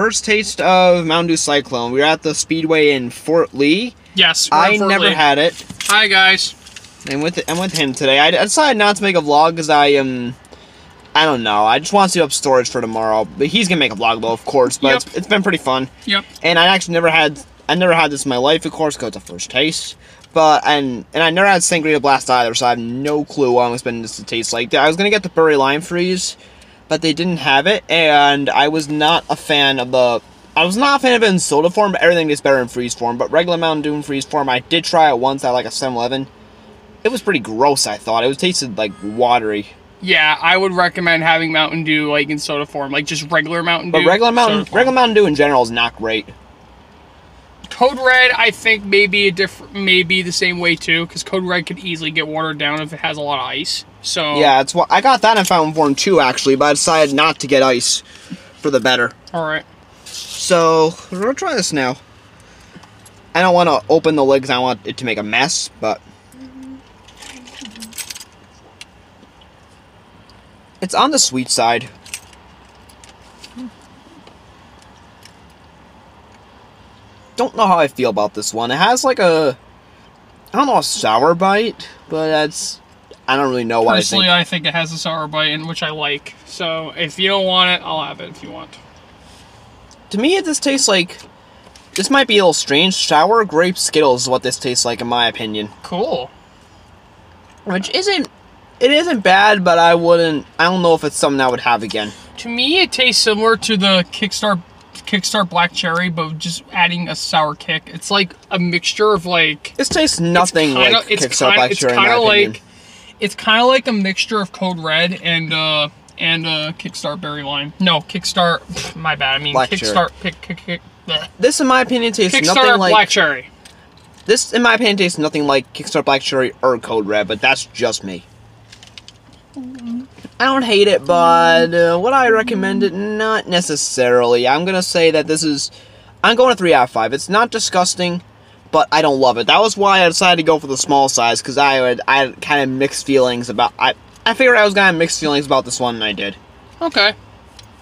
first taste of Mountain Dew Cyclone. We were at the Speedway in Fort Lee. Yes. we're I Fort never Lee. had it. Hi guys. I'm with I'm with him today. I, decided not to make a vlog because I am. I don't know. I just want to see up storage for tomorrow. But he's gonna make a vlog though, of course. But Yep. it's, it's been pretty fun. Yep. And I actually never had I never had this in my life, of course, because it's a first taste. But and and I never had Sangria Blast either, so I have no clue what I'm expecting this to taste like. I was gonna get the Berry Lime Freeze, but they didn't have it, and I was not a fan of the. I was not a fan of it in soda form, but everything gets better in freeze form. But regular Mountain Dew in freeze form, I did try it once at like a 7-Eleven. It was pretty gross. I thought it was tasted like watery. Yeah, I would recommend having Mountain Dew like in soda form, like just regular Mountain Dew. But regular Mountain regular Mountain Dew in general is not great. Code Red, I think maybe a different, maybe the same way too, because Code Red could easily get watered down if it has a lot of ice. So Yeah, it's what I got that in Fountain Form too, actually, but I decided not to get ice for the better. All right. So we're gonna try this now. I don't want to open the lid 'cause I want it to make a mess, but it's on the sweet side. Don't know how I feel about this one. It has like a, I don't know, a sour bite, but that's, I don't really know what I Personally, think. I think it has a sour bite, and which I like. So if you don't want it, I'll have it if you want. To me, it just tastes like, this might be a little strange. Sour grape Skittles is what this tastes like, in my opinion. Cool. Which isn't it isn't bad, but I wouldn't I don't know if it's something I would have again. To me, it tastes similar to the Kickstart Kickstart Black Cherry, but just adding a sour kick. It's like a mixture of like This tastes nothing kinda- like it's Kickstart kinda- Black it's Cherry my kinda opinion. like it's kind of like a mixture of Code Red and uh and uh Kickstart Berry Lime. No, Kickstart. pff, My bad. I mean Black Kickstart. Kick, kick, kick. This in my opinion tastes nothing like Black Cherry. this in my opinion tastes nothing like Kickstart Black Cherry or Code Red, but that's just me. I don't hate it, but uh, would I recommend it? Not necessarily. I'm gonna say that this is. I'm going to three out of five. It's not disgusting, but I don't love it. That was why I decided to go for the small size because I had I had kind of mixed feelings about. I I figured I was gonna have mixed feelings about this one, and I did. Okay.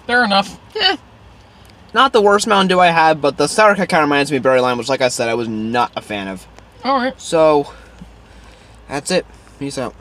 Fair enough. Eh. Not the worst Mountain Dew I had, but the sour kind of reminds me of Berry Lime, which, like I said, I was not a fan of. All right. So, that's it. Peace out.